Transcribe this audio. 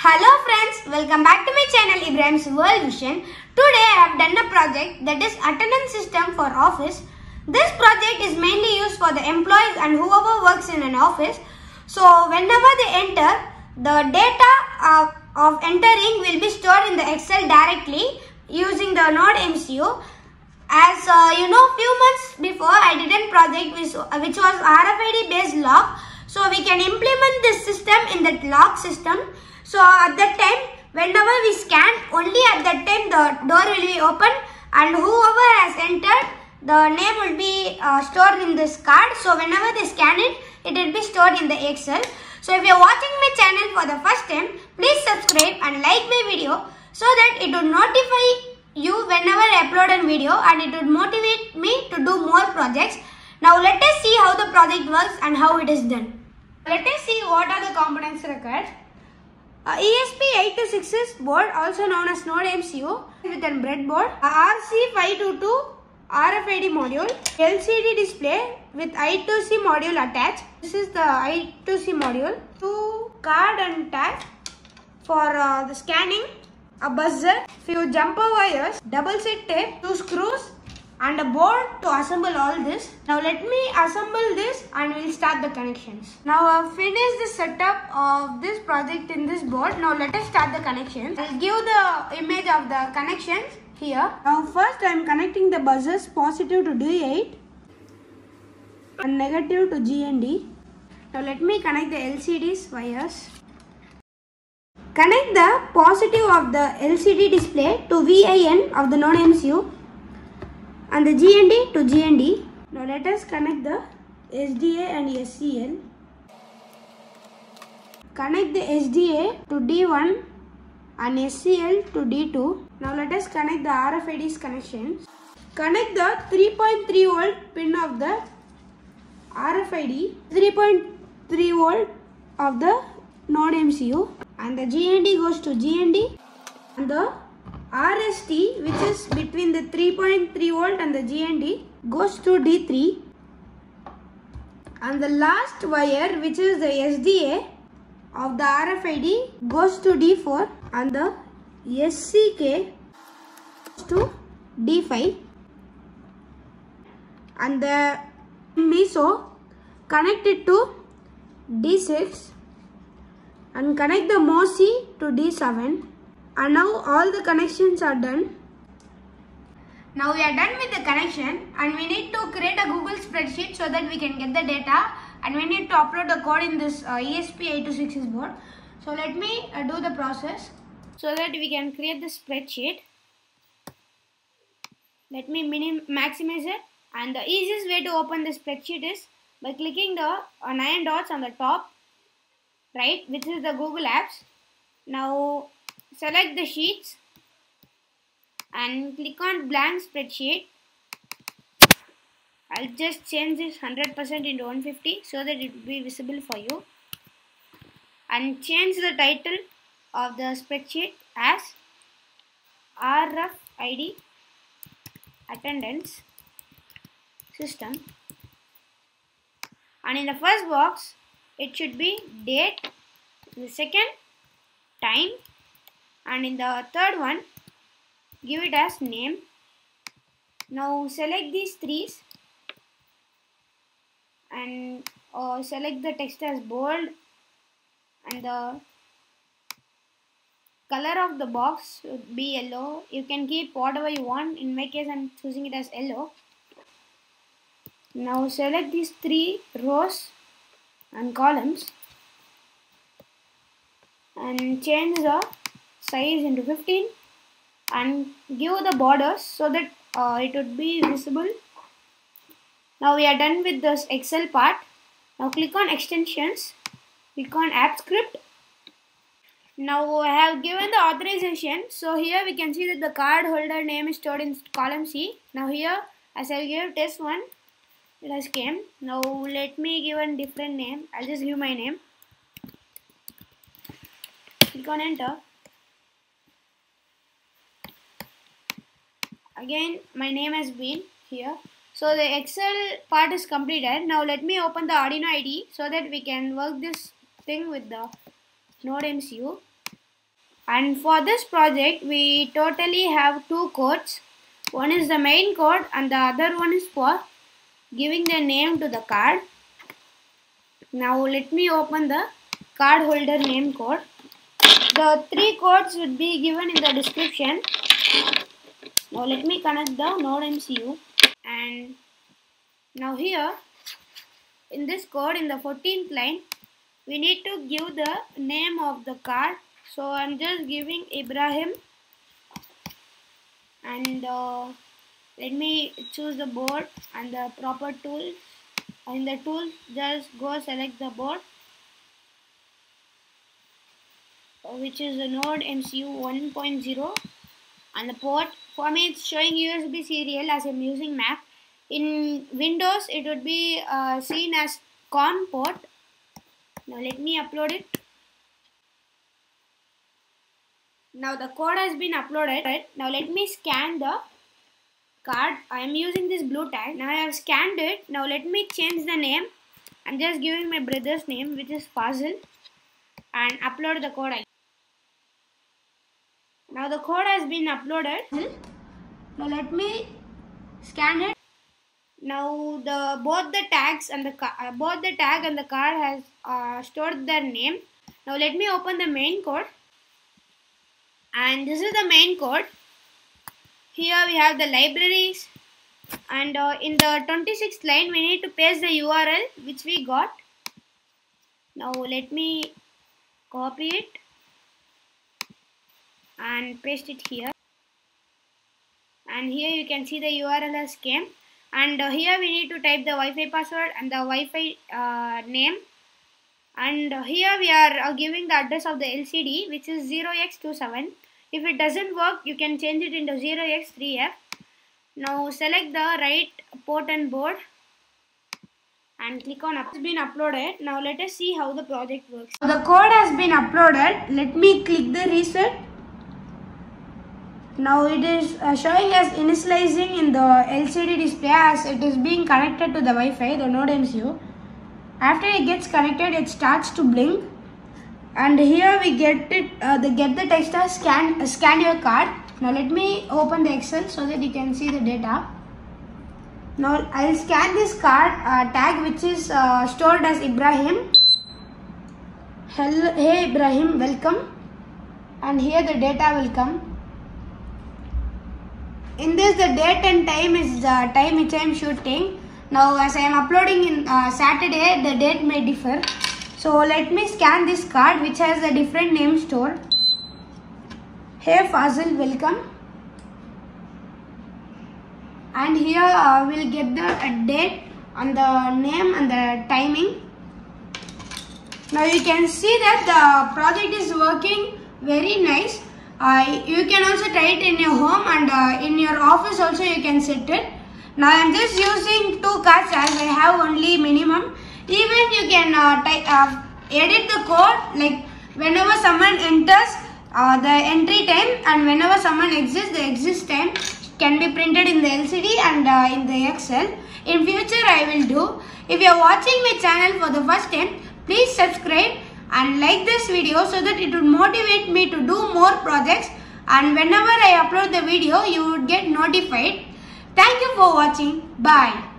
Hello friends, welcome back to my channel Ibrahim's World Vision. Today I have done a project that is attendance system for office. This project is mainly used for the employees and whoever works in an office. So whenever they enter, the data uh, of entering will be stored in the Excel directly using the Node MCU. As uh, you know, few months before I did a project which, which was RFID based lock. So we can implement this system in that lock system. So at that time, whenever we scan, only at that time the door will be open and whoever has entered, the name will be uh, stored in this card. So whenever they scan it, it will be stored in the Excel. So if you are watching my channel for the first time, please subscribe and like my video so that it will notify you whenever I upload a video and it would motivate me to do more projects. Now let us see how the project works and how it is done. Let us see what are the components required. Uh, ESP8266 board also known as Node MCU with a breadboard. A RC522 RFID module. LCD display with I2C module attached. This is the I2C module. Two card and tag for uh, the scanning. A buzzer, few jumper wires, double set tape, two screws and a board to assemble all this. Now let me assemble this and we'll start the connections. Now I've finished the setup of this project in this board. Now let us start the connections. I'll give the image of the connections here. Now first I'm connecting the buzzers positive to D8 and negative to GND. Now let me connect the LCD's wires. Connect the positive of the LCD display to VIN of the node MCU and the GND to GND. Now let us connect the SDA and SCL. Connect the SDA to D1 and SCL to D2. Now let us connect the RFID's connections. Connect the 3.3 volt pin of the RFID, 3.3 volt of the node MCU and the GND goes to GND and the RST which is between the 3.3 volt and the GND goes to D3 and the last wire which is the SDA of the RFID goes to D4 and the SCK goes to D5 and the MISO connected to D6 and connect the MOSI to D7 and now all the connections are done. Now we are done with the connection and we need to create a Google spreadsheet so that we can get the data and we need to upload the code in this uh, ESP8266 board. So let me uh, do the process so that we can create the spreadsheet. Let me minim maximize it and the easiest way to open the spreadsheet is by clicking the uh, nine dots on the top right which is the Google Apps. Now select the sheets and click on blank spreadsheet. I'll just change this 100% into 150 so that it will be visible for you and change the title of the spreadsheet as RFID attendance system and in the first box it should be date in the second time and in the third one give it as name. Now select these threes. And uh, select the text as bold. And the color of the box be yellow. You can keep whatever you want. In my case I'm choosing it as yellow. Now select these three rows and columns. And change the size into 15 and give the borders so that uh, it would be visible. Now we are done with this excel part. Now click on extensions. Click on app script. Now I have given the authorization. So here we can see that the card holder name is stored in column C. Now here as I give test one it has came. Now let me give a different name. I'll just give my name. Click on enter again my name has been here so the excel part is completed now let me open the arduino ide so that we can work this thing with the node mcu And for this project, we totally have two codes. One is the main code and the other one is for giving the name to the card. Now let me open the card holder name code. The three codes would be given in the description. Now let me connect the Node MCU and now here in this code in the 14th line we need to give the name of the card so I'm just giving Ibrahim. And uh, let me choose the board and the proper tool. In the tool just go select the board which is the node MCU 1.0 and the port for me it's showing USB serial as I'm using Mac in Windows it would be uh, seen as COM port. Now let me upload it. Now the code has been uploaded. Now let me scan the card. I am using this blue tag. Now I have scanned it. Now let me change the name. I'm just giving my brother's name which is Fazil and upload the code. Now the code has been uploaded now let me scan it. Now the both the tags and the uh, both the tag and the card has uh, stored their name. Now let me open the main code. And this is the main code. Here we have the libraries. And uh, in the 26th line we need to paste the URL which we got. Now let me copy it and paste it here and here you can see the URL has came and uh, here we need to type the Wi-Fi password and the Wi-Fi uh, name and uh, here we are uh, giving the address of the LCD which is 0x27 if it doesn't work you can change it into 0x3f now select the right port and board and click on up. It's been uploaded. Now let us see how the project works. The code has been uploaded. Let me click the reset. Now it is uh, showing as initializing in the LCD display as it is being connected to the Wi-Fi, the Node MCU. After it gets connected, it starts to blink. And here we get it, uh, the get the text as scan, uh, scan your card. Now let me open the Excel so that you can see the data. Now I'll scan this card uh, tag which is uh, stored as Ibrahim. Hello, hey Ibrahim, welcome. And here the data will come in this the date and time is the time which I am shooting. Now as I am uploading in uh, Saturday the date may differ. So let me scan this card which has a different name store. Hey Fazil welcome. And here uh, we'll get the uh, date and the name and the timing. Now you can see that the project is working very nice uh, you can also try it in your home and uh, in your office also you can set it. Now I am just using two cards as I have only minimum. Even you can uh, uh, edit the code like whenever someone enters uh, the entry time and whenever someone exits the exit time can be printed in the LCD and uh, in the Excel. In future I will do. If you are watching my channel for the first time, please subscribe and like this video so that it would motivate me to do more projects and whenever I upload the video you would get notified. Thank you for watching. Bye.